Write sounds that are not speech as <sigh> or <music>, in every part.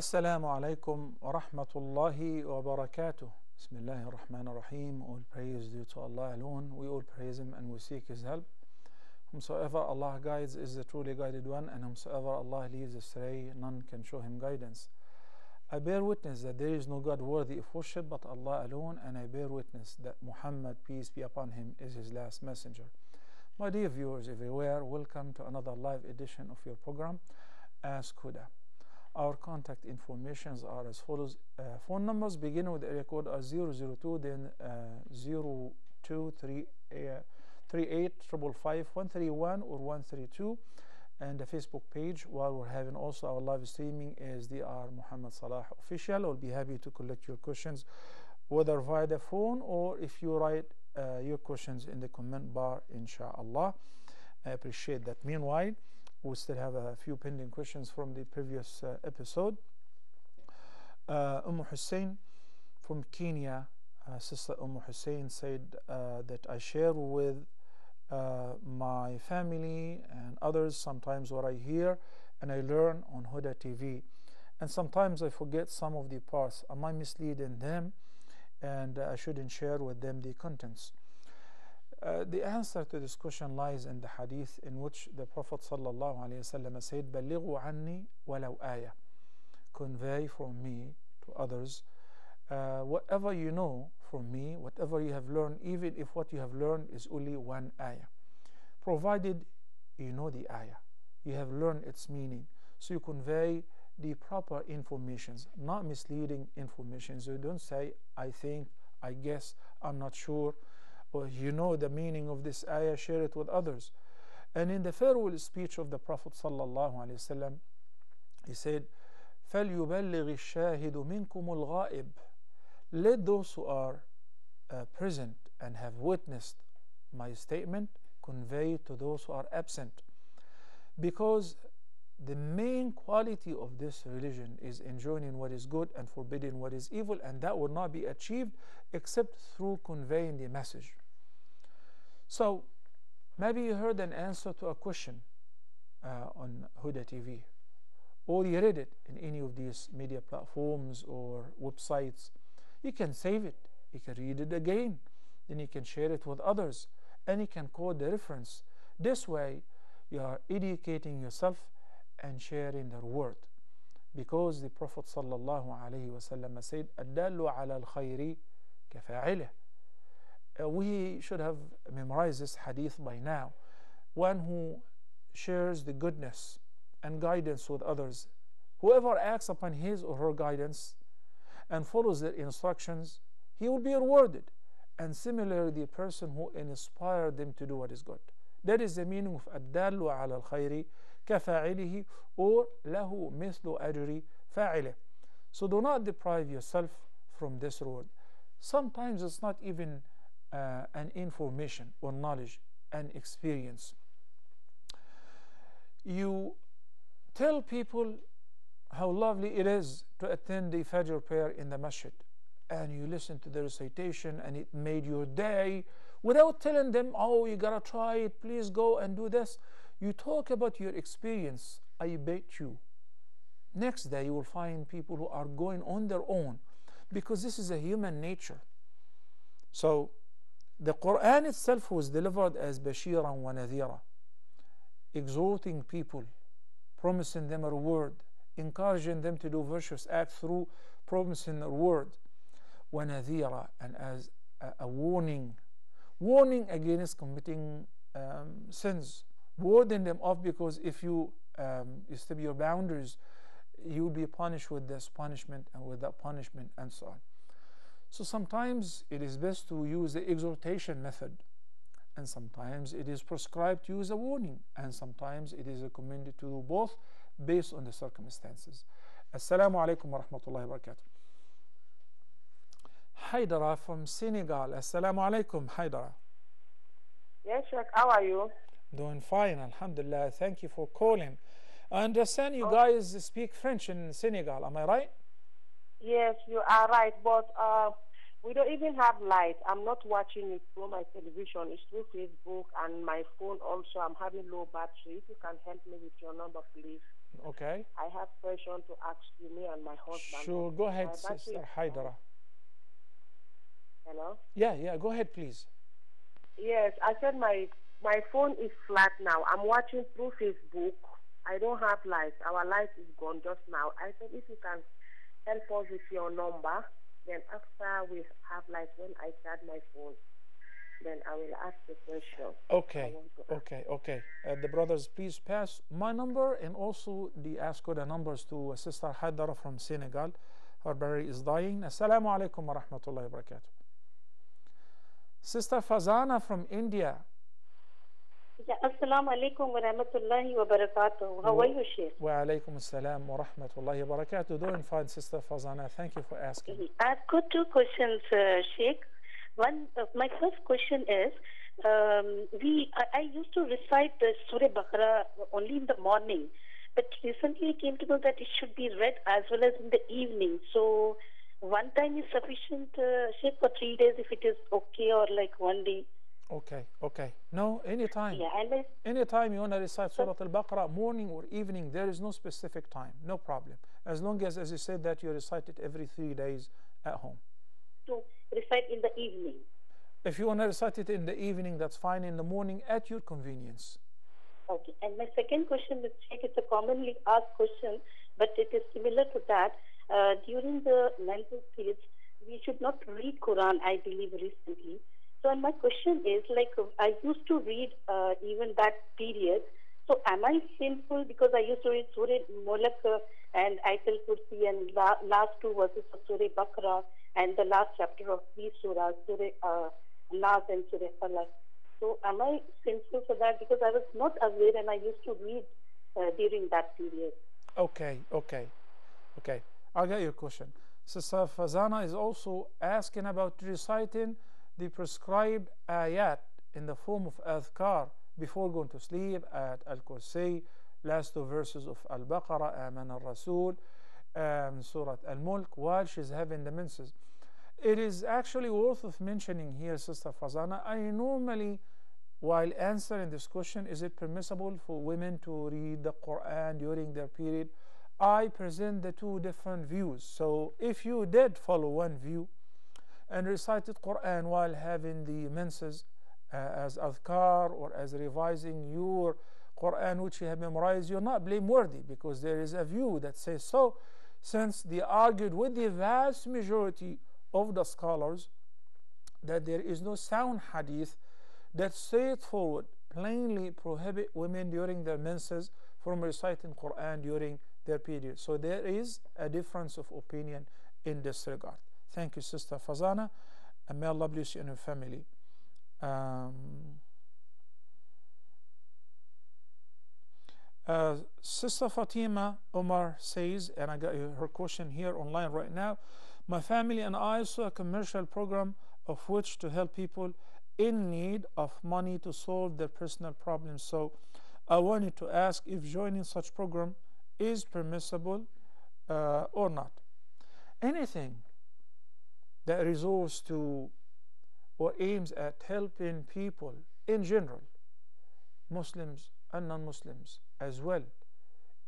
Assalamu alaikum wa rahmatullahi wa barakatuh. Bismillah ar-Rahman ar-Rahim. All praise due to Allah alone. We all praise Him and we seek His help. Whomsoever Allah guides is the truly guided one, and whomsoever Allah leads astray, none can show him guidance. I bear witness that there is no God worthy of worship but Allah alone, and I bear witness that Muhammad, peace be upon him, is his last messenger. My dear viewers everywhere, welcome to another live edition of your program, Ask Huda. Our contact informations are as follows. Uh, phone numbers begin with area code are 002, then uh, 023. Uh, 38 131 or 132 and the Facebook page while we're having also our live streaming is Dr. Muhammad Salah official I'll be happy to collect your questions whether via the phone or if you write uh, your questions in the comment bar inshallah I appreciate that meanwhile we still have a few pending questions from the previous uh, episode uh, Umm Hussein from Kenya uh, Sister Umm Hussein said uh, that I share with uh, my family and others sometimes what I hear and I learn on Huda TV. And sometimes I forget some of the parts. Am I misleading them? And I shouldn't share with them the contents. Uh, the answer to this question lies in the hadith in which the Prophet ﷺ said, بَلِّغُوا عَنِّي وَلَوْ آيَةً Convey from me to others uh, whatever you know from me, whatever you have learned, even if what you have learned is only one ayah, provided you know the ayah, you have learned its meaning, so you convey the proper informations, not misleading information. So you don't say, I think, I guess, I'm not sure, or you know the meaning of this ayah, share it with others. And in the farewell speech of the Prophet ﷺ, he said, فَلْيُبَلِّغِ الشَّاهِدُ مِنْكُمُ الْغَائِبِ let those who are uh, present and have witnessed my statement convey to those who are absent because the main quality of this religion is enjoining what is good and forbidding what is evil and that will not be achieved except through conveying the message so maybe you heard an answer to a question uh, on Huda TV or you read it in any of these media platforms or websites you can save it, you can read it again, then you can share it with others, and you can quote the reference. This way, you are educating yourself and sharing the word. Because the Prophet ﷺ said, الدال على الخير كفاعله. Uh, we should have memorized this hadith by now. One who shares the goodness and guidance with others, whoever acts upon his or her guidance, and follows their instructions, he will be rewarded. And similarly, the person who inspired them to do what is good. That is the meaning of الدال على الخير كفاعله or له مثل أجر فاعله. So do not deprive yourself from this reward. Sometimes it's not even uh, an information or knowledge, an experience. You tell people how lovely it is to attend the Fajr prayer in the masjid. And you listen to the recitation and it made your day without telling them, oh, you gotta try it, please go and do this. You talk about your experience. I bet you. Next day, you will find people who are going on their own because this is a human nature. So, the Quran itself was delivered as Bashiran wa Nadhira, exhorting people, promising them a reward, encouraging them to do virtuous acts through promising a reward, wa and as a, a warning, warning against committing um, sins, warding them off because if you, um, you step your boundaries, you will be punished with this punishment and with that punishment and so on so sometimes it is best to use the exhortation method and sometimes it is prescribed to use a warning and sometimes it is recommended to do both based on the circumstances. Assalamu alaikum wa rahmatullahi wa barakatuh. Haidara from Senegal. Assalamu alaikum, Haidara. Yes, Sheikh, how are you? Doing fine, Alhamdulillah. Thank you for calling. I understand you oh. guys speak French in Senegal, am I right? Yes, you are right, but uh, we don't even have light. I'm not watching it through my television. It's through Facebook and my phone also. I'm having low battery. If you can help me with your number, please. Okay. I have question to ask you, me and my husband. Sure. Go ahead, Sister is Haidara. Hello? Yeah, yeah. Go ahead, please. Yes, I said my my phone is flat now. I'm watching through Facebook. I don't have light. Our light is gone just now. I said if you can help us with your number, then after we have like when I charge my phone, then I will ask the question. Okay. I want to ask. Okay, okay. Uh, the brothers, please pass my number and also the ask the numbers to Sister Haidara from Senegal. Her battery is dying. Assalamu alaikum wa rahmatullahi wa barakatuh. Sister Fazana from India. Yeah, Assalamu alaikum wa rahmatullahi wa barakatuh. How are you, Sheikh? Wa alaikum assalam wa rahmatullahi wa barakatuh. Doing fine, Sister Fazana. Thank you for asking. I've got two questions, uh, Sheikh. One, uh, my first question is, um, we I, I used to recite the Surah Baqarah only in the morning, but recently I came to know that it should be read as well as in the evening. So, one time is sufficient, uh, Sheikh, for three days if it is okay, or like one day. Okay, okay. No, anytime. Yeah, Anytime you want to recite Surah Al-Baqarah, morning or evening, there is no specific time. No problem. As long as, as you said, that you recite it every three days at home. to recite in the evening. If you want to recite it in the evening, that's fine. In the morning, at your convenience. Okay. And my second question is, Sheikh, it's a commonly asked question, but it is similar to that. Uh, during the mental periods, we should not read Quran, I believe, recently. So and my question is, like, I used to read uh, even that period. So am I sinful because I used to read Surah Mulk uh, and Ayatul Kursi and la- last two verses of Surah Baqarah and the last chapter of these surahs, Surah uh, Nas and Surah Falaq. So am I sinful for that? Because I was not aware and I used to read uh, during that period. Okay, okay, okay. I'll get your question. Sister Fazana is also asking about reciting the prescribed ayat in the form of adhkar before going to sleep at Al Kursi, last two verses of Al Baqarah, Aman al Rasul, um, Surah Al Mulk, while she's having the menses. It is actually worth of mentioning here, Sister Fazana. I normally, while answering this question, is it permissible for women to read the Quran during their period? I present the two different views. So if you did follow one view and recited Quran while having the menses uh, as adhkar or as revising your Quran which you have memorized, you're not blameworthy because there is a view that says so, since they argued with the vast majority of the scholars that there is no sound hadith that straightforward plainly prohibit women during their menses from reciting Quran during their period. So there is a difference of opinion in this regard. Thank you, Sister Fazana, and may Allah bless you and your family. Um, uh, Sister Fatima Omar says, and I got her question here online right now. My family and I saw a commercial program of which to help people in need of money to solve their personal problems. So I wanted to ask if joining such program is permissible uh, or not. Anything that resorts to or aims at helping people in general, Muslims and non Muslims as well,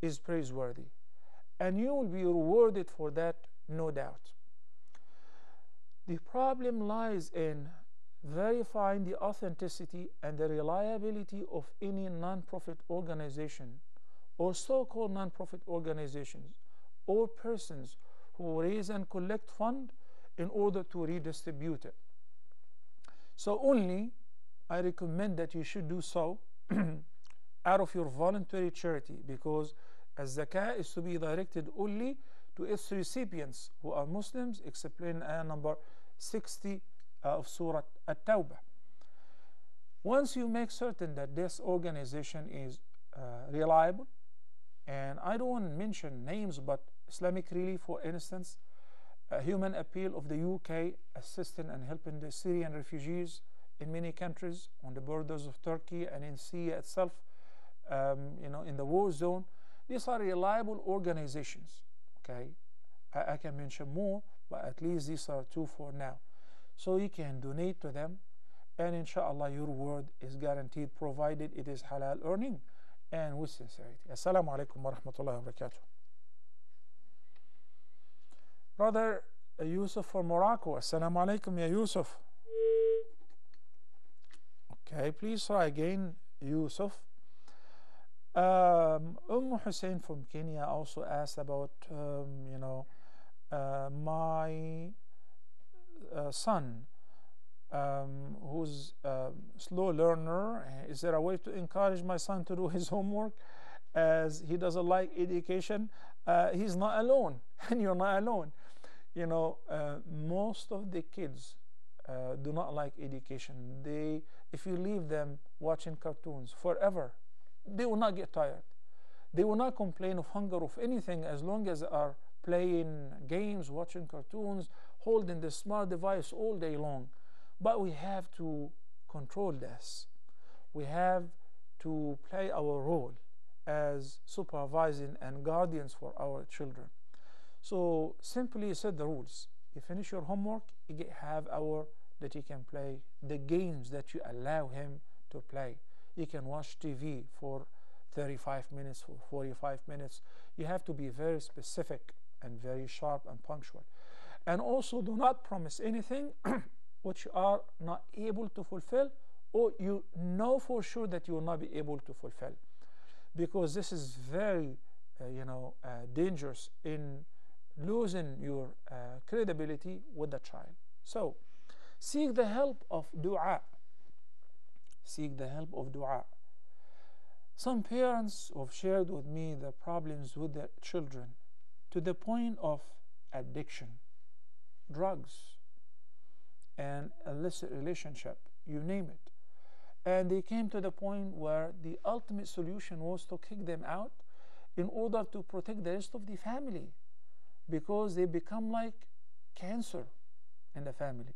is praiseworthy. And you will be rewarded for that, no doubt. The problem lies in verifying the authenticity and the reliability of any non profit organization or so called non profit organizations or persons who raise and collect funds in order to redistribute it. So, only I recommend that you should do so <clears throat> out of your voluntary charity because as zakah is to be directed only to its recipients who are Muslims, explained ayah number 60 uh, of Surah At Tawbah. Once you make certain that this organization is uh, reliable, and I don't want to mention names, but Islamic Relief, for instance, a Human Appeal of the UK assisting and helping the Syrian refugees in many countries on the borders of Turkey and in Syria itself, um, you know, in the war zone. These are reliable organizations. Okay, I, I can mention more, but at least these are two for now. So you can donate to them, and inshallah, your word is guaranteed provided it is halal earning and with sincerity. Assalamu alaikum wa rahmatullahi wa barakatuh. Brother Yusuf from Morocco. Assalamu alaikum, ya Yusuf. Okay, please try again, Yusuf. Um, Umm Hussein from Kenya also asked about, um, you know, uh, my uh, son um, who's a slow learner. Is there a way to encourage my son to do his homework as he doesn't like education? Uh, he's not alone, <laughs> and you're not alone. You know, uh, most of the kids uh, do not like education. They, if you leave them watching cartoons forever, they will not get tired. They will not complain of hunger of anything as long as they are playing games, watching cartoons, holding the smart device all day long. But we have to control this. We have to play our role as supervising and guardians for our children. So simply set the rules. You finish your homework, you get half hour that you can play the games that you allow him to play. You can watch TV for 35 minutes, for 45 minutes. You have to be very specific and very sharp and punctual. And also do not promise anything <clears throat> which you are not able to fulfill or you know for sure that you will not be able to fulfill because this is very uh, you know uh, dangerous in losing your uh, credibility with the child so seek the help of dua. Seek the help of dua. Some parents have shared with me the problems with their children to the point of addiction drugs and illicit relationship, you name it. And they came to the point where the ultimate solution was to kick them out in order to protect the rest of the family because they become like cancer in the family.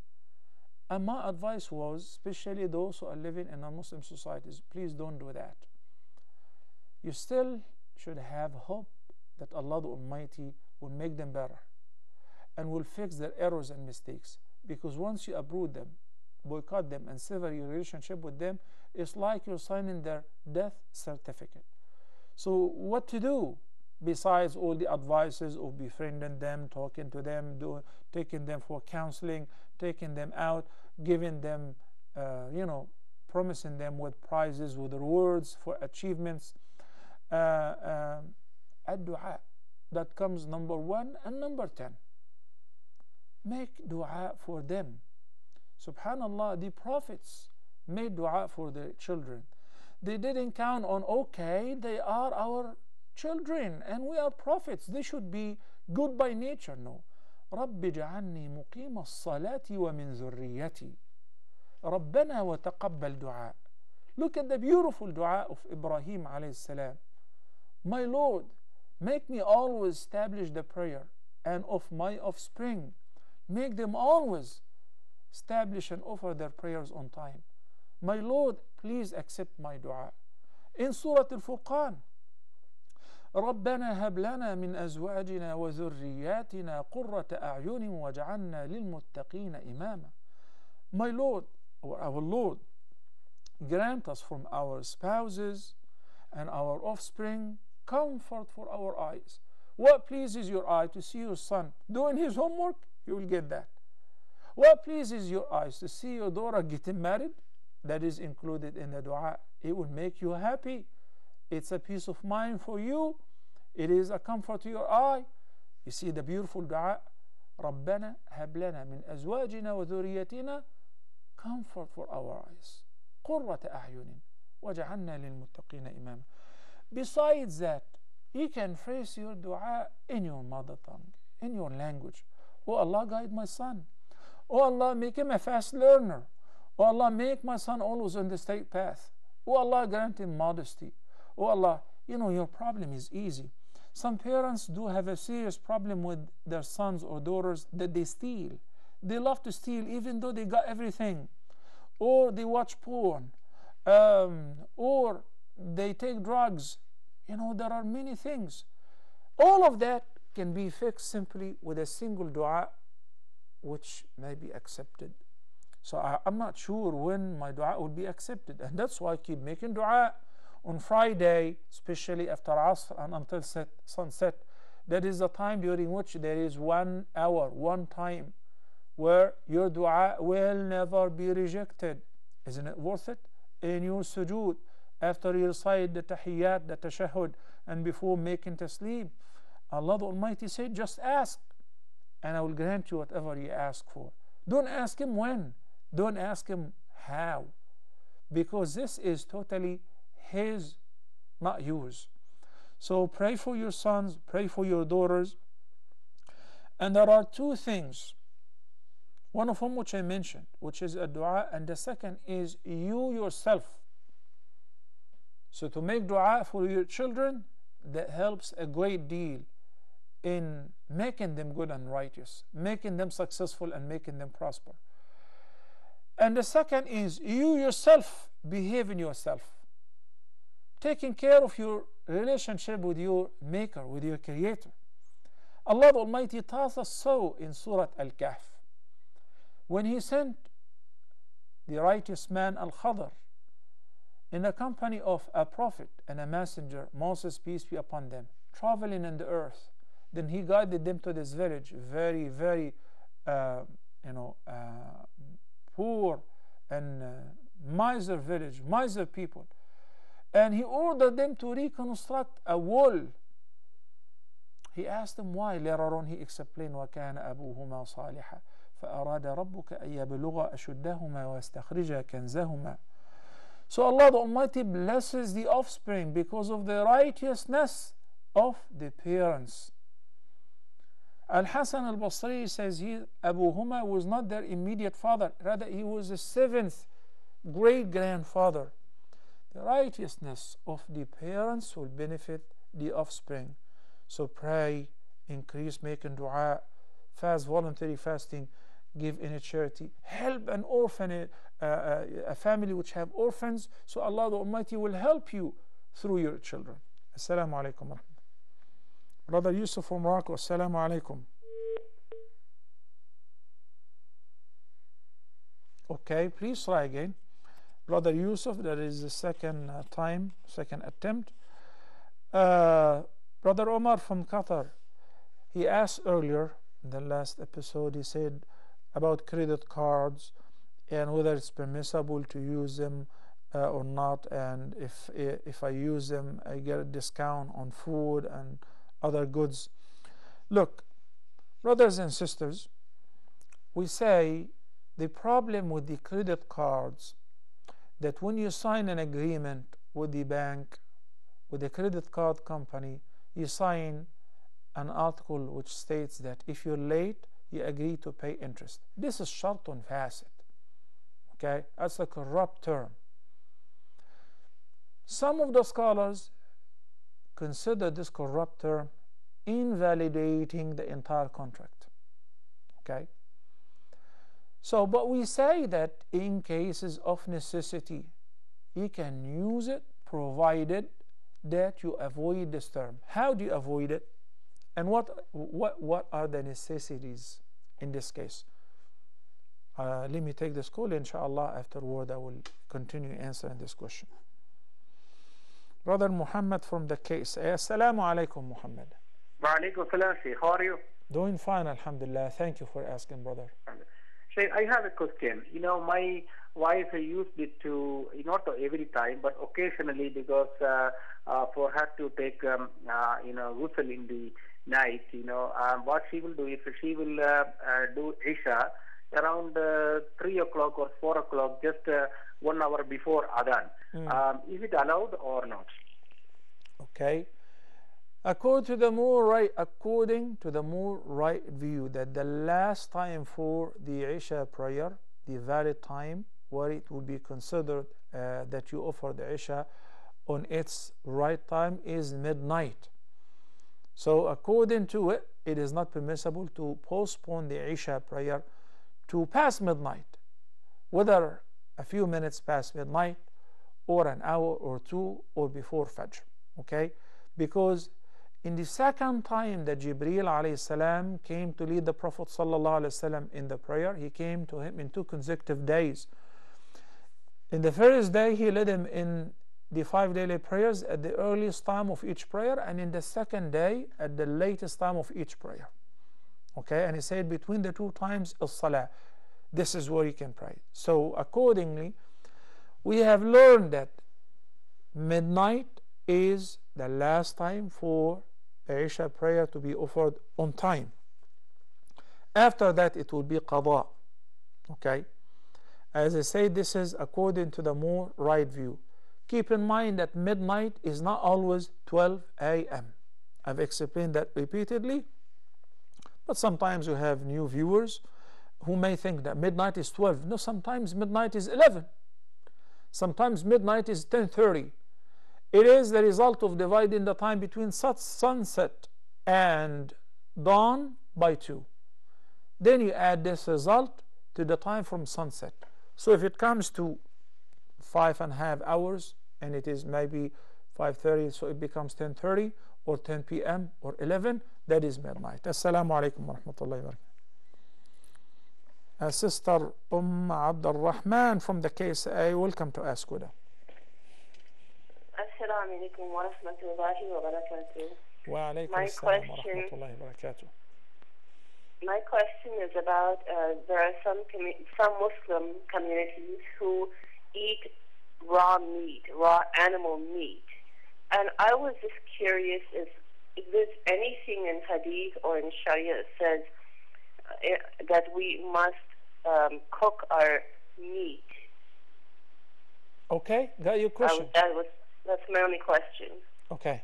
And my advice was, especially those who are living in non-Muslim societies, please don't do that. You still should have hope that Allah the Almighty will make them better and will fix their errors and mistakes. Because once you uproot them, boycott them, and sever your relationship with them, it's like you're signing their death certificate. So, what to do besides all the advices of befriending them, talking to them, do, taking them for counseling, taking them out, giving them, uh, you know, promising them with prizes, with rewards for achievements. Uh, um, dua that comes number one and number ten make dua for them. Subhanallah, the prophets made dua for their children. They didn't count on, okay, they are our children and we are prophets. They should be good by nature. No. رب اجعلني مقيم الصلاة ومن ذريتي ربنا وتقبل دعاء Look at the beautiful dua of Ibrahim alayhi salam. My Lord, make me always establish the prayer and of my offspring Make them always establish and offer their prayers on time. My Lord, please accept my dua. In Surah Al-Furqan, ربنا هب لنا من أزواجنا وذرياتنا قرة أعين واجعلنا للمتقين إماما. My Lord, or our Lord, grant us from our spouses and our offspring comfort for our eyes. What pleases your eye to see your son doing his homework you will get that. What pleases your eyes to see your daughter getting married? That is included in the dua. It will make you happy. It's a peace of mind for you. It is a comfort to your eye. You see the beautiful dua. ربنا هب لنا من أزواجنا وذريتنا comfort for our eyes قرة أعين وجعلنا للمتقين إماما Besides that, you can phrase your dua in your mother tongue, in your language. Oh Allah, guide my son. Oh Allah, make him a fast learner. Oh Allah, make my son always on the straight path. Oh Allah, grant him modesty. Oh Allah, you know, your problem is easy. Some parents do have a serious problem with their sons or daughters that they steal. They love to steal even though they got everything. Or they watch porn. Um, or they take drugs. You know, there are many things. All of that can be fixed simply with a single dua which may be accepted. So I, am not sure when my dua will be accepted, and that's why I keep making dua On Friday, especially after Asr and until set, sunset, that is the time during which there is one hour, one time where your dua will never be rejected. Isn't it worth it? In your sujood, after you recite the tahiyyat, the tashahud, and before making taslim, Allah the Almighty said, just ask, and I will grant you whatever you ask for. Don't ask Him when, don't ask Him how, because this is totally His, not yours. So pray for your sons, pray for your daughters. And there are two things. One of them, which I mentioned, which is a dua, and the second is you yourself. So to make dua for your children, that helps a great deal in making them good and righteous, making them successful and making them prosper. And the second is you yourself behaving yourself, taking care of your relationship with your Maker, with your Creator. Allah Almighty taught us so in Surah Al Kahf. When He sent the righteous man Al Khadr in the company of a prophet and a messenger, Moses, peace be upon them, traveling in the earth, then He guided them to this village, very, very, uh, you know, uh, poor and uh, miser village, miser people and he ordered them to reconstruct a wall. He asked them why. Later on, he explained, وَكَانَ أَبُوهُمَا صَالِحًا فأراد ربك أن يبلغ أشدهما ويستخرج كنزهما So Allah the Almighty blesses the offspring because of the righteousness of the parents. Al-Hasan al-Basri says he, Abu Huma was not their immediate father, rather he was the seventh great grandfather. The righteousness of the parents will benefit the offspring. So pray, increase making dua, fast voluntary fasting, give in a charity, help an orphan, uh, uh, a family which have orphans. So Allah the Almighty will help you through your children. Assalamu alaikum. Brother Yusuf from Morocco, Assalamu alaikum. Okay, please try again. Brother Yusuf, that is the second uh, time, second attempt. Uh, Brother Omar from Qatar, he asked earlier in the last episode, he said about credit cards and whether it's permissible to use them uh, or not, and if if I use them, I get a discount on food and other goods. Look, brothers and sisters, we say the problem with the credit cards that when you sign an agreement with the bank, with the credit card company, you sign an article which states that if you're late, you agree to pay interest. This is shartun fasid. Okay, that's a corrupt term. Some of the scholars consider this corrupt term invalidating the entire contract. Okay, so, but we say that in cases of necessity, you can use it provided that you avoid this term. How do you avoid it? And what, what, what are the necessities in this case? Uh, let me take this call, inshallah. Afterward, I will continue answering this question. Brother Muhammad from the case. Assalamu alaikum, Muhammad. Wa alaikum salam, How are you? Doing fine, Alhamdulillah. Thank you for asking, brother. Say, I have a question. You know, my wife used it to not every time, but occasionally because uh, uh, for her to take um, uh, you know ghusl in the night. You know, um, what she will do is she will uh, uh, do Isha around uh, three o'clock or four o'clock, just uh, one hour before Adhan. Mm. Um, is it allowed or not? Okay. According to the more right, according to the more right view, that the last time for the Isha prayer, the valid time where it will be considered uh, that you offer the Isha on its right time is midnight. So according to it, it is not permissible to postpone the Isha prayer to past midnight, whether a few minutes past midnight or an hour or two or before Fajr. Okay? Because in the second time that Jibreel alayhi came to lead the Prophet sallallahu in the prayer, he came to him in two consecutive days. In the first day, he led him in the five daily prayers at the earliest time of each prayer and in the second day at the latest time of each prayer. Okay, and he said between the two times is. This is where you can pray. So accordingly, we have learned that midnight is the last time for the Isha prayer to be offered on time. After that, it will be qada. Okay? As I say, this is according to the more right view. Keep in mind that midnight is not always 12 a.m. I've explained that repeatedly, but sometimes you have new viewers who may think that midnight is 12. No, sometimes midnight is 11. Sometimes midnight is 10:30. It is the result of dividing the time between sunset and dawn by 2. Then you add this result to the time from sunset. So if it comes to five and a half hours and it is maybe 5.30 so it becomes 10.30 or 10 p.m. or 11 that is midnight assalamu alaikum wa rahmatullahi wa barakatuh sister Umm Abdul Rahman from the KSA welcome to Ask Huda Assalamu alaikum wa rahmatullahi wa barakatuh wa alaikum My wa question- rahmatullahi wa barakatuh My question is about uh, there are some some Muslim communities who eat raw meat, raw animal meat, and I was just curious if, if there's anything in Hadith or in Sharia that says uh, that we must um, cook our meat. okay got your question. that was that's my only question. Okay.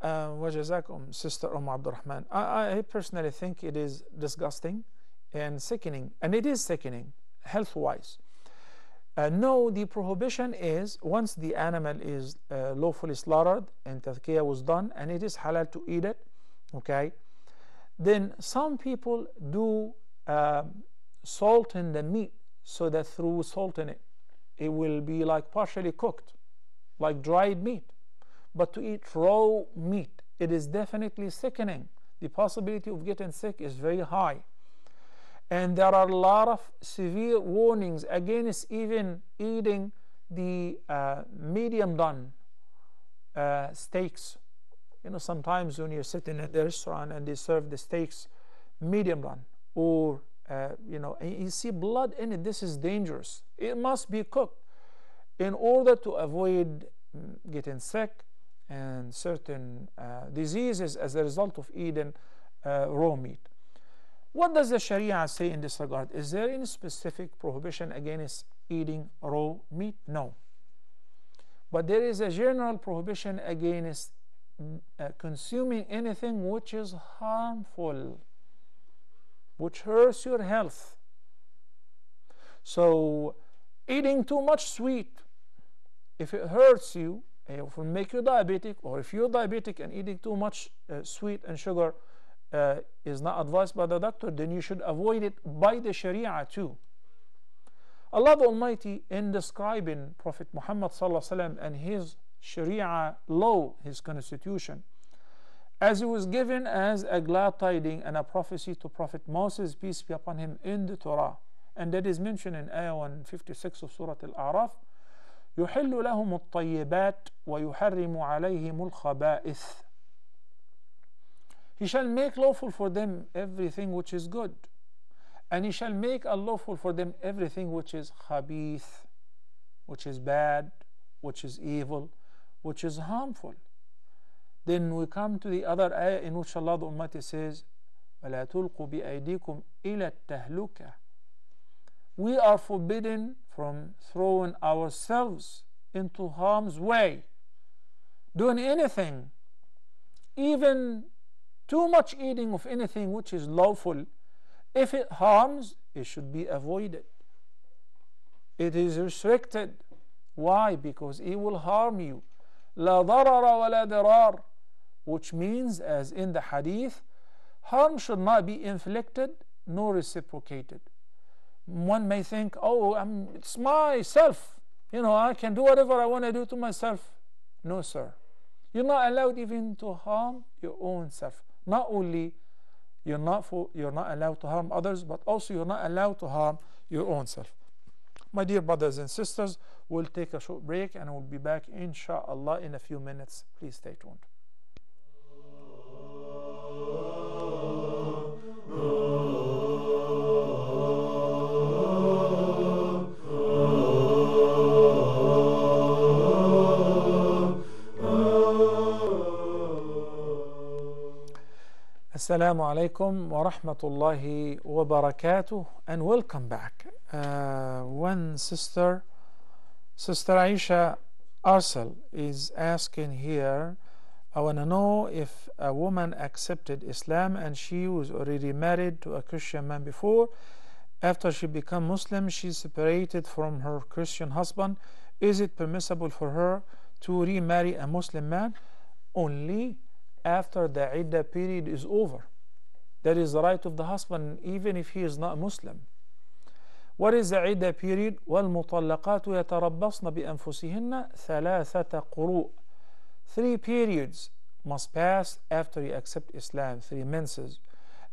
Uh, jazakum, uh, Sister Umm Abdurrahman. I, I personally think it is disgusting and sickening, and it is sickening health wise. Uh, no, the prohibition is once the animal is uh, lawfully slaughtered and tazkiyah was done and it is halal to eat it, okay, then some people do um, salt in the meat so that through salt in it it will be like partially cooked like dried meat. But to eat raw meat it is definitely sickening. The possibility of getting sick is very high. And there are a lot of severe warnings against even eating the uh, medium done uh, steaks. You know sometimes when you're sitting at the restaurant and they serve the steaks medium done or uh, you know and you see blood in it this is dangerous it must be cooked in order to avoid getting sick and certain uh, diseases as a result of eating uh, raw meat. What does the Sharia say in this regard? Is there any specific prohibition against eating raw meat? No. But there is a general prohibition against uh, consuming anything which is harmful, which hurts your health. So, eating too much sweet, if it hurts you, it will make you diabetic, or if you're diabetic and eating too much uh, sweet and sugar uh, is not advised by the doctor, then you should avoid it by the Sharia too. Allah the Almighty, in describing Prophet Muhammad and his Sharia law, his constitution, as it was given as a glad tiding and a prophecy to Prophet Moses, peace be upon him, in the Torah, and that is mentioned in Ayah 156 of Surah Al-A'raf. يحل لهم الطيبات ويحرم عليهم الخبائث He shall make lawful for them everything which is good and he shall make unlawful for them everything which is khabith which is bad which is evil which is harmful then we come to the other ayah in which Allah the Almighty says ولا تلقوا بأيديكم إلى التهلكة we are forbidden from throwing ourselves into harm's way, doing anything, even too much eating of anything which is lawful. If it harms, it should be avoided. It is restricted. Why? Because it will harm you. لا ضرر ولا ضرار, which means, as in the hadith, harm should not be inflicted nor reciprocated one may think, oh, I'm, it's myself. You know, I can do whatever I want to do to myself. No, sir. You're not allowed even to harm your own self. Not only you're not for, you're not allowed to harm others, but also you're not allowed to harm your own self. My dear brothers and sisters, we'll take a short break and we'll be back inshallah in a few minutes. Please stay tuned. Assalamu alaikum wa rahmatullahi wa barakatuh and welcome back. Uh, one sister, Sister Aisha Arsal, is asking here I want to know if a woman accepted Islam and she was already married to a Christian man before. After she became Muslim, she separated from her Christian husband. Is it permissible for her to remarry a Muslim man? Only after the iddah period is over. That is the right of the husband even if he is not Muslim. What is the iddah period? والمطلقات يتربصن بأنفسهن ثلاثة قروء. Three periods must pass after you accept Islam, three menses.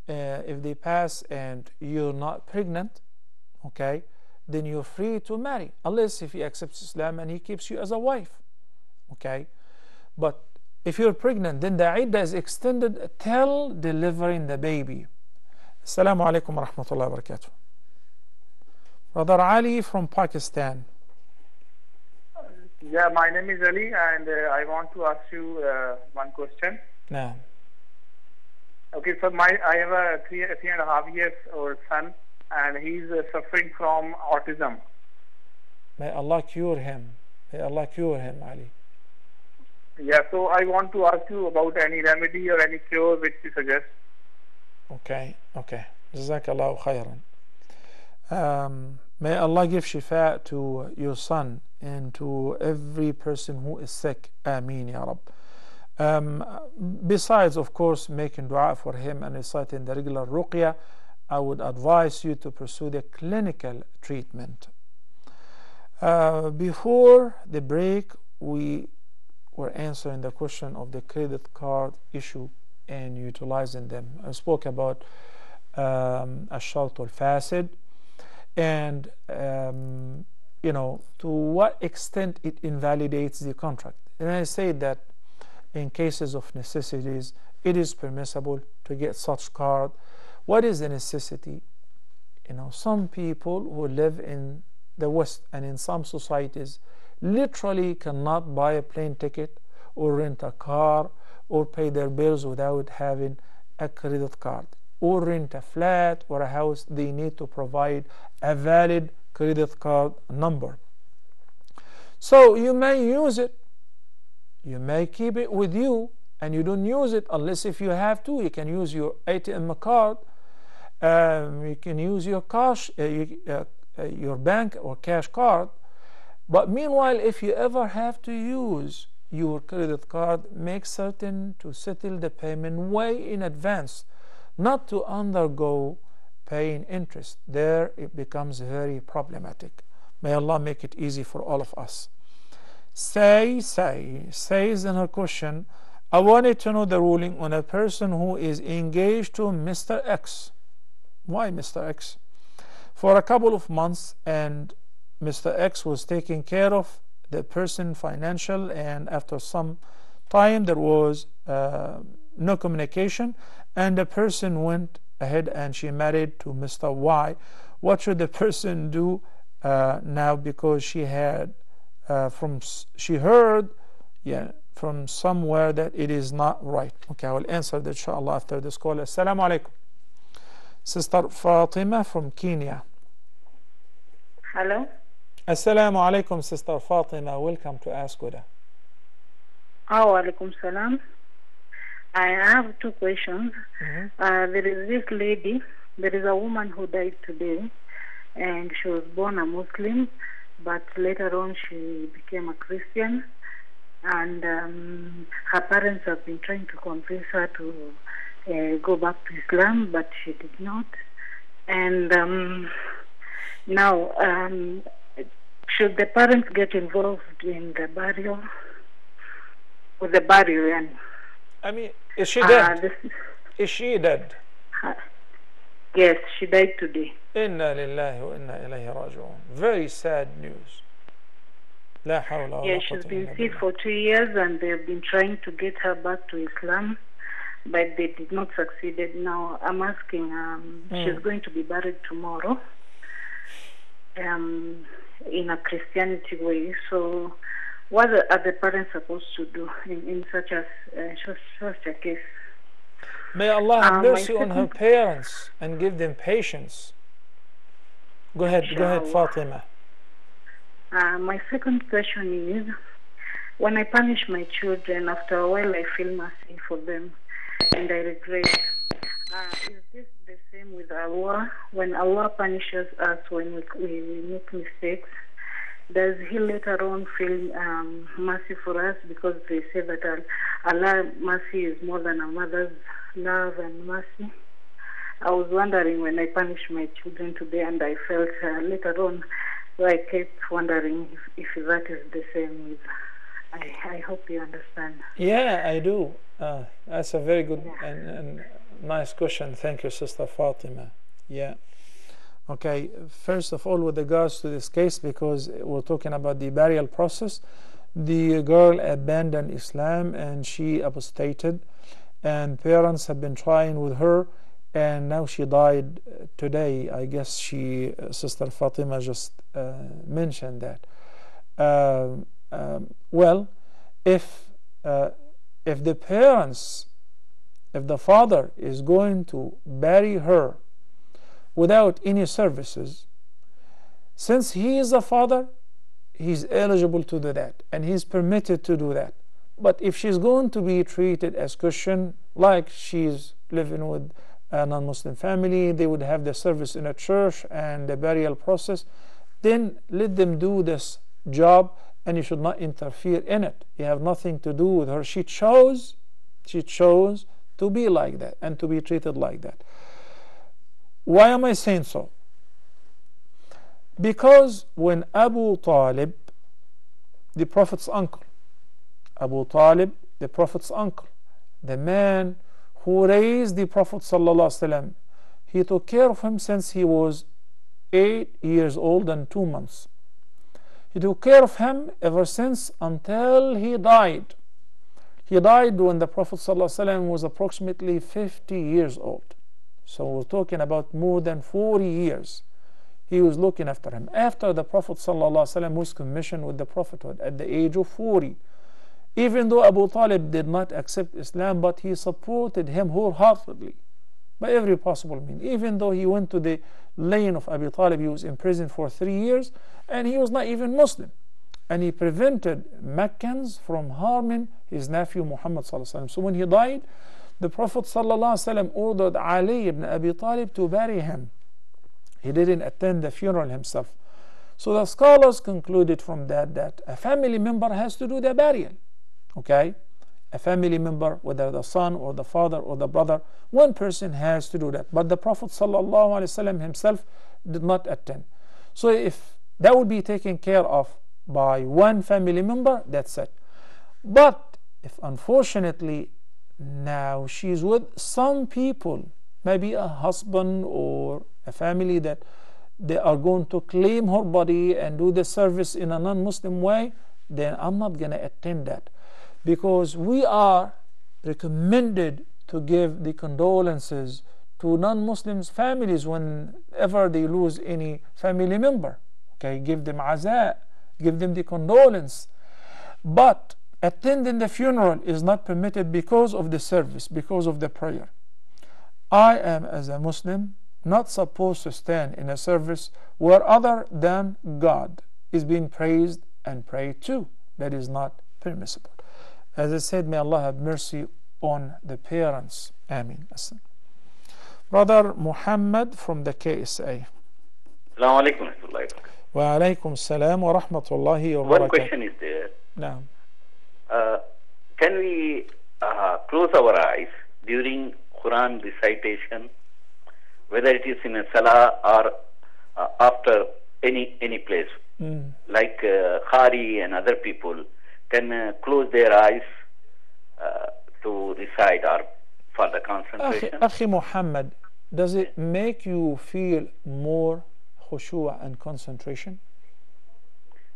Uh, if they pass and you're not pregnant, okay, then you're free to marry, unless if he accepts Islam and he keeps you as a wife, okay. But if you're pregnant, then the iddah is extended till delivering the baby. Assalamu alaikum wa rahmatullahi wa barakatuh. Brother Ali from Pakistan. Yeah, my name is Ali, and uh, I want to ask you uh, one question. Now, Okay, so my I have a three three and a half years old son, and he's uh, suffering from autism. may Allah cure him. May Allah cure him, Ali. Yeah, so I want to ask you about any remedy or any cure which you suggest. Okay, okay. Jazakallahu khairan. Um, may Allah give shifa to your son and to every person who is sick. Ameen, Ya Rab. Um, besides, of course, making dua for him and reciting the regular ruqya, I would advise you to pursue the clinical treatment. Uh, before the break, we were answering the question of the credit card issue and utilizing them. I spoke about um, or fasid and um, you know to what extent it invalidates the contract. And I say that in cases of necessities, it is permissible to get such card. What is the necessity? You know, some people who live in the West and in some societies, literally cannot buy a plane ticket or rent a car or pay their bills without having a credit card or rent a flat or a house. They need to provide a valid credit card number. So you may use it. You may keep it with you and you don't use it unless if you have to. You can use your atm card um, you can use your cash uh, you, uh, uh, your bank or cash card but meanwhile if you ever have to use your credit card make certain to settle the payment way in advance not to undergo paying interest. There it becomes very problematic. May allah make it easy for all of us. Say say says in her question i wanted to know the ruling on a person who is engaged to mr x. Why mr x? For a couple of months and mr x was taking care of the person financial and after some time there was uh, no communication and the person went ahead and she married to mr y. What should the person do uh, now because she had uh, from she heard yeah from somewhere that it is not right? Okay i will answer that inshallah after this call. Assalamu alaikum. Sister fatima from kenya. Hello. Assalamu alaikum sister fatima welcome to ask Huda. Oh, alaikum salam. I have two questions. Mhm. Uh, there is this lady, there is a woman who died today, and she was born a Muslim, but later on she became a Christian, and um, her parents have been trying to convince her to uh, go back to Islam, but she did not. And um, now, um, should the parents get involved in the burial? With the burial, and i mean is she uh, dead this, is she dead uh, Yes, she died today. إنا لله وإنا إليه راجعون. Very sad news. لا حول ولا Yeah, قوة she's been إلا sick بالله. for two years and they've been trying to get her back to Islam, but they did not succeed. Now I'm asking, um, she's Mm. going to be buried tomorrow um, in a Christianity way. So, what are the parents supposed to do in, in such, a, uh, such, a case? May Allah have my mercy on her parents and give them patience. Go ahead, go ahead, Fatima. Uh, my second question is when I punish my children, after a while I feel mercy for them and I regret. Uh, is this the same with Allah? When Allah punishes us when we, we, we make mistakes, does He later on feel um, mercy for us because they say that Al- Allah mercy is more than a mother's love and mercy? I was wondering when I punished my children today, and I felt uh, later on, so I kept wondering if, if that is the same with. I, I hope you understand. Yeah, I do. Uh, that's a very good and, and nice question. Thank you, Sister Fatima. Yeah. Okay, first of all, with regards to this case, because we're talking about the burial process, the girl abandoned Islam and she apostated, and parents have been trying with her, and now she died today. I guess she, Sister Fatima, just uh, mentioned that. Um, um, well, if uh, if the parents, if the father is going to bury her without any services, since he is a father, he's eligible to do that and he's permitted to do that. But if she's going to be treated as Christian, like she's living with a non Muslim family, they would have the service in a church and the burial process, then let them do this job and you should not interfere in it. You have nothing to do with her. She chose, she chose to be like that and to be treated like that. Why am I saying so? Because when Abu Talib, the Prophet's uncle, Abu Talib, the Prophet's uncle, the man who raised the Prophet he took care of him since he was eight years old and two months. He took care of him ever since until he died. He died when the Prophet ﷺ was approximately 50 years old. So we're talking about more than 40 years. He was looking after him. After the Prophet ﷺ was commissioned with the prophethood at the age of 40, even though Abu Talib did not accept Islam, but he supported him wholeheartedly by every possible means. Even though he went to the lane of Abu Talib, he was imprisoned for three years and he was not even Muslim and he prevented Meccans from harming his nephew Muhammad So when he died, the Prophet ﷺ ordered Ali ibn Abi Talib to bury him. He didn't attend the funeral himself. So the scholars concluded from that that a family member has to do the burial. Okay? A family member, whether the son or the father or the brother, one person has to do that. But the Prophet himself did not attend. So if that would be taken care of, by one family member, that's it. But if unfortunately now she's with some people, maybe a husband or a family that they are going to claim her body and do the service in a non Muslim way, then I'm not going to attend that. Because we are recommended to give the condolences to non Muslims' families whenever they lose any family member. Okay, give them aza, give them the condolence. But attending the funeral is not permitted because of the service, because of the prayer. I am, as a Muslim, not supposed to stand in a service where other than God is being praised and prayed to. That is not permissible. As I said, may Allah have mercy on the parents. Ameen. Brother Muhammad from the KSA. Alaikum salam wa rahmatullahi wa One question is there. Naam. Uh, can we uh, close our eyes during Quran recitation, whether it is in a salah or uh, after any any place, Mm. like uh, Khari and other people can uh, close their eyes uh, to recite or for the أخي, concentration? أخي Muhammad, does it make you feel more khushu' and concentration?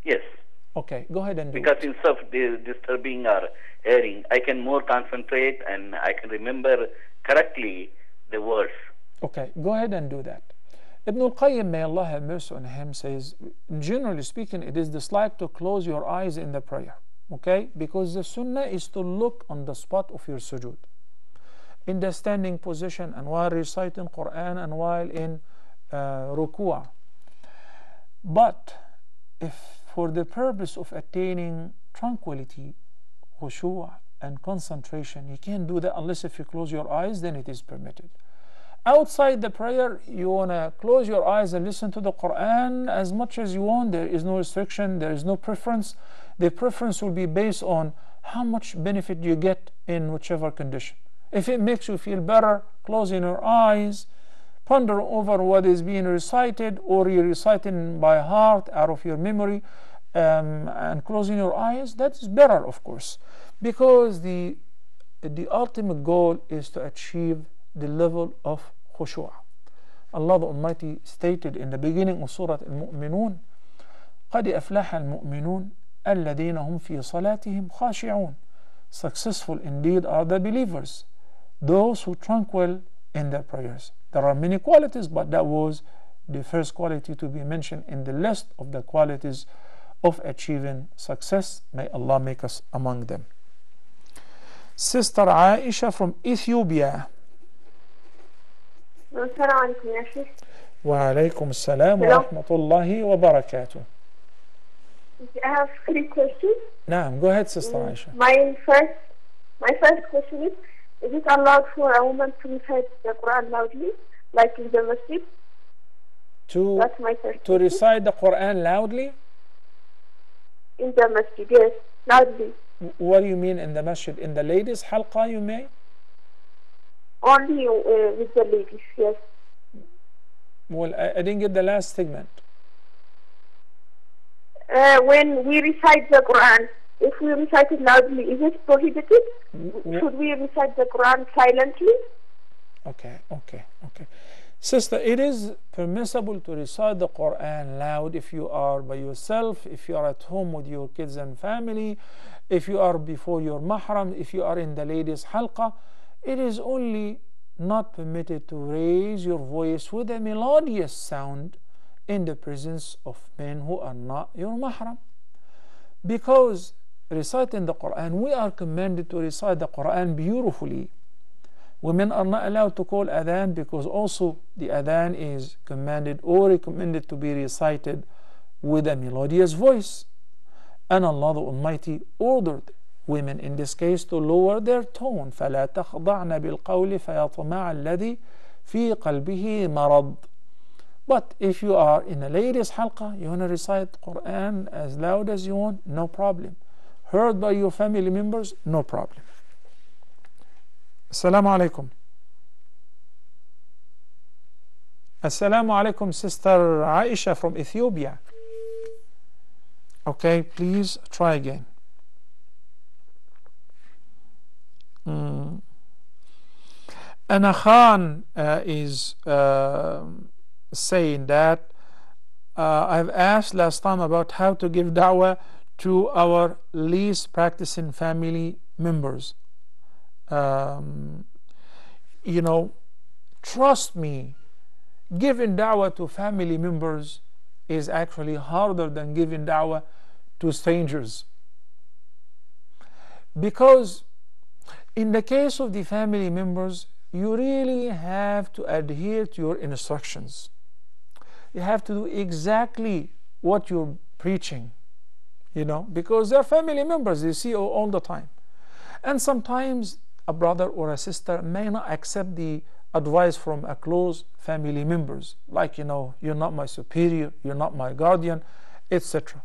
Yes. Okay, go ahead and do Because it. instead of disturbing our hearing, I can more concentrate and I can remember correctly the words. Okay, go ahead and do that. Ibn al-Qayyim, may Allah have mercy on him, says, generally speaking, it is disliked to close your eyes in the prayer. Okay? Because the sunnah is to look on the spot of your sujood. In the standing position and while reciting Quran and while in uh, ruku'ah. But if for the purpose of attaining tranquility, khushu' and concentration, you can't do that unless if you close your eyes, then it is permitted. Outside the prayer, you want to close your eyes and listen to the Quran as much as you want. There is no restriction, there is no preference. The preference will be based on how much benefit you get in whichever condition. If it makes you feel better, closing your eyes, ponder over what is being recited, or you're reciting by heart out of your memory, um, and closing your eyes, that is better, of course, because the the ultimate goal is to achieve the level of khushu'. Allah the Almighty stated in the beginning of Surah Al-Mu'minun, قد أفلح المؤمنون الذين هم في صلاتهم خاشعون. Successful indeed are the believers, those who tranquil in their prayers. There are many qualities, but that was the first quality to be mentioned in the list of the qualities of achieving success. May Allah make us among them. Sister Aisha from Ethiopia. السلام عليكم يا شيخ وعليكم السلام Hello. ورحمة الله وبركاته. I have three questions. نعم, go ahead, Sister Aisha. My first, my first question is: is it allowed for a woman to recite the Quran loudly, like in the masjid? To That's my first. to recite the Quran loudly. in the masjid, yes, loudly. What do you mean in the masjid? In the ladies' halqa, you may. Only uh, with the ladies, yes. Well, I, I didn't get the last segment. Uh, when we recite the Quran, if we recite it loudly, is it prohibited? w- Should we recite the Quran silently? Okay, okay, okay. Sister, it is permissible to recite the Quran loud if you are by yourself, if you are at home with your kids and family, if you are before your mahram, if you are in the ladies' halqa. It is only not permitted to raise your voice with a melodious sound in the presence of men who are not your mahram. Because reciting the Quran, we are commanded to recite the Quran beautifully. Women are not allowed to call adhan because also the adhan is commanded or recommended to be recited with a melodious voice. And Allah the Almighty ordered women in this case to lower their tone فلا تخضعن بالقول فيطمع الذي في قلبه مرض But if you are in a ladies halqa, you want to recite Quran as loud as you want, no problem. Heard by your family members, no problem. Assalamu alaikum. Assalamu alaikum, Sister Aisha from Ethiopia. Okay, please try again. Mm. Anna Khan uh, is uh, saying that uh, I've asked last time about how to give da'wah to our least practicing family members. Um, you know, trust me, giving da'wah to family members is actually harder than giving da'wah to strangers. Because in the case of the family members, you really have to adhere to your instructions. You have to do exactly what you're preaching, you know, because they're family members, they see you all the time. And sometimes a brother or a sister may not accept the advice from a close family members, like, you know, you're not my superior, you're not my guardian, etc.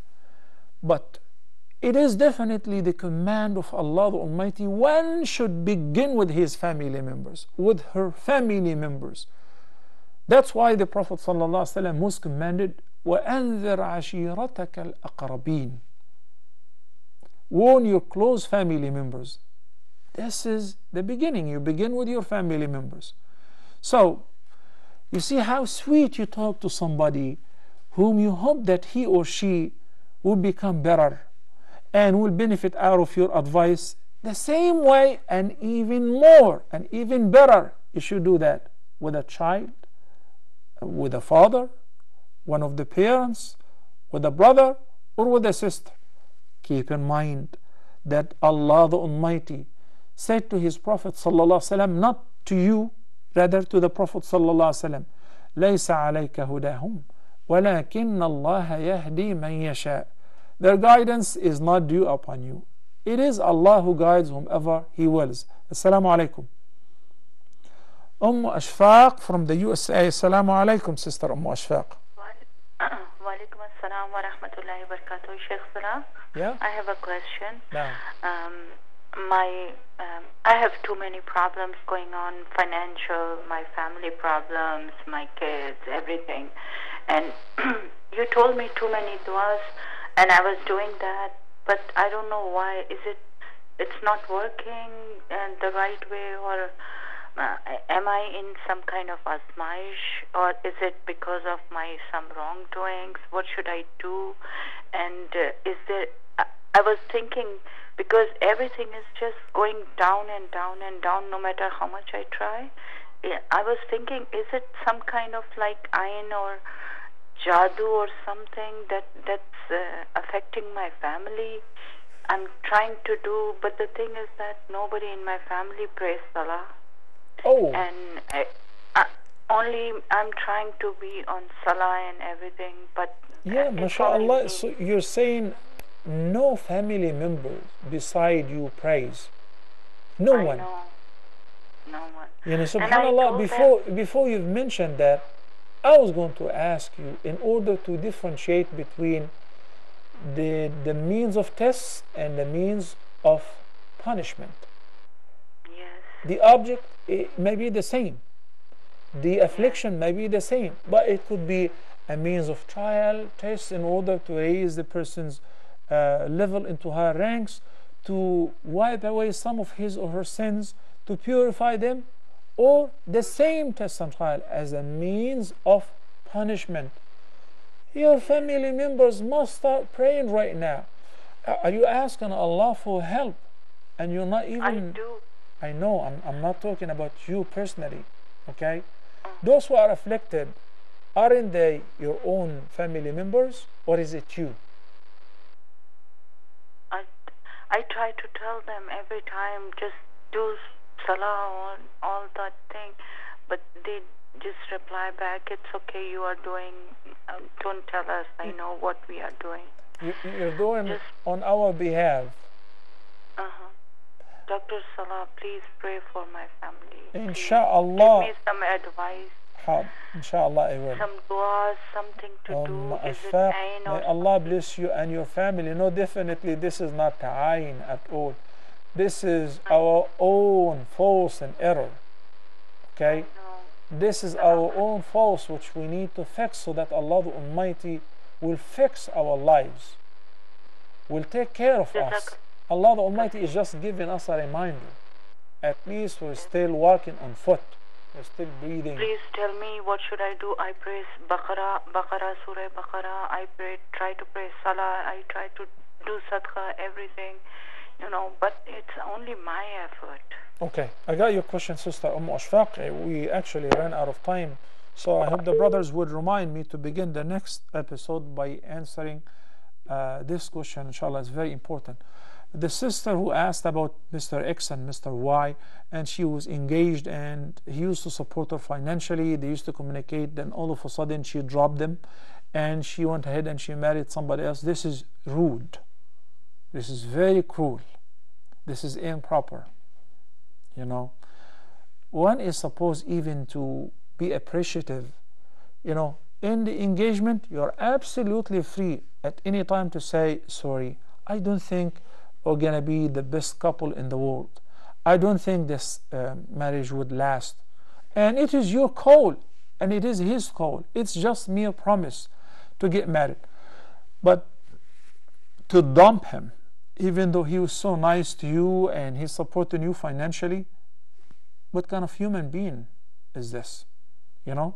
But it is definitely the command of Allah the Almighty. One should begin with his family members, with her family members. That's why the Prophet ﷺ was commanded, وَأَنذِرْ عَشِيرَتَكَ الْأَقْرَبِينَ Warn your close family members. This is the beginning. You begin with your family members. So, You see how sweet you talk to somebody whom you hope that he or she will become better and will benefit out of your advice the same way and even more and even better. You should do that with a child, with a father, one of the parents, with a brother, or with a sister. Keep in mind that Allah the Almighty said to His Prophet وسلم, not to you, rather to the Prophet وسلم, ليس عليك هداهم ولكن الله يهدي من يشاء Their guidance is not due upon you. It is Allah who guides whomever He wills. Assalamu alaikum. Umm Ashfaq from the USA. Assalamu alaikum, Sister Umm Ashfaq. Walaikum assalam wa rahmatullahi wa barakatuh. Sheikh Salah, Yeah? I have a question. No. Um, my, um, I have too many problems going on financial, my family problems, my kids, everything. And <clears throat> you told me too many duas, and I was doing that, but I don't know why. Is it, it's not working in the right way, or uh, am I in some kind of asmaish, or is it because of my some wrongdoings? What should I do? And uh, is there? I, I was thinking because everything is just going down and down and down, no matter how much I try. I was thinking, is it some kind of like ayn or jadoo or something that that's uh, affecting my family? I'm trying to do, but the thing is that nobody in my family prays salah Oh, and I, I, only I'm trying to be on salah and everything, but uh, yeah, mashallah. So you're saying no family member beside you prays? No I one. know, no one. You know, subhanAllah, before, before you've mentioned that, I was going to ask you in order to differentiate between the, the means of tests and the means of punishment. The object may be the same, the affliction may be the same, but it could be a means of trial, test in order to raise the person's uh, level into higher ranks, to wipe away some of his or her sins, to purify them, or the same test and trial as a means of punishment. Your family members must start praying right now. Are are you asking Allah for help? And you're not even. I do. I know, I'm, I'm not talking about you personally, okay? Those who are afflicted, aren't they your own family members or is it you? I, I try to tell them every time, just do salah on all that thing, but they just reply back, it's okay, you are doing, um, don't tell us, I know what we are doing. you you're doing Just- on our behalf. Uh-huh. Dr. Salah, please pray for my family. Please Insha'Allah. Give me some advice, Inshallah, I will. some du'as, something to Um, do. Is it ayn may Allah bless you and your family. No, definitely this is not ta'ayin at all. This is our own faults and error. Okay? This is our own faults which we need to fix so that Allah the Almighty will fix our lives, will take care of us. Allah the Almighty is just giving us a reminder. At least we're still walking on foot, we're still breathing. Please tell me what should I do. I pray Baqarah, Baqarah, Surah Baqarah. I pray, try to pray Salah. I try to do Sadqa, everything, you know. But it's only my effort. Okay, I got your question, Sister Umm Ashfaq. Uh, We actually ran out of time, so I hope the brothers would remind me to begin the next episode by answering uh, this question. Inshallah, it's very important. The sister who asked about Mr. X and Mr. Y, and she was engaged, and he used to support her financially. They used to communicate. Then all of a sudden, she dropped them, and she went ahead and she married somebody else. This is rude. This is very cruel. This is improper you know one is supposed even to be appreciative you know in the engagement you're absolutely free at any time to say sorry i don't think we're gonna be the best couple in the world. I don't think this uh, marriage would last. And it is your call and it is his call. It's just mere promise to get married. But to dump him even though he was so nice to you and he supported you financially what kind of human being is this? You know?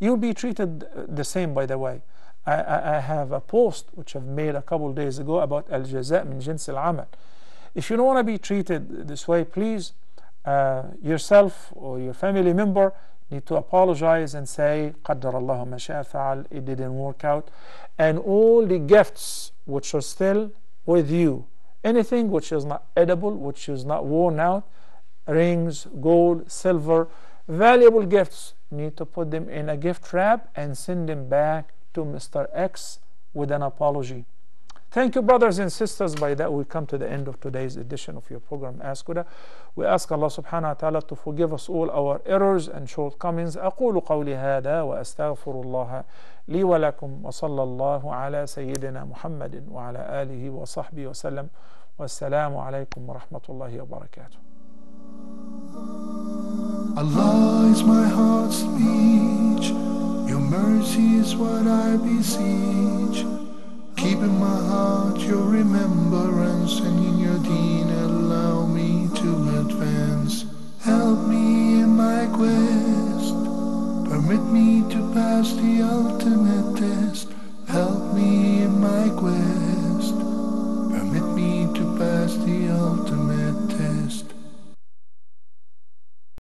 You'll be treated the same, by the way. I, I, I have a post which I've made a couple days ago about al jaza min jins al amal. If you don't want to be treated this way, please, uh, yourself or your family member need to apologize and say, قدر الله ما شاء فعل, it didn't work out. And all the gifts which are still with you, anything which is not edible, which is not worn out, rings, gold, silver, valuable gifts, need to put them in a gift wrap and send them back to Mr. X with an apology. Thank you, brothers and sisters. By that, we come to the end of today's edition of your program, Ask Huda. We ask Allah subhanahu wa ta'ala to forgive us all our errors and shortcomings. أقول قولي هذا وأستغفر الله لي ولكم وصلى الله على سيدنا محمد وعلى آله وصحبه وسلم والسلام عليكم ورحمة الله وبركاته. Allah is my heart's speech. mercy is what I beseech. Keep in my heart your remembrance, and in your deed allow me to advance. Help me in my quest. Permit me to pass the ultimate test. Help me in my quest. Permit me to pass the ultimate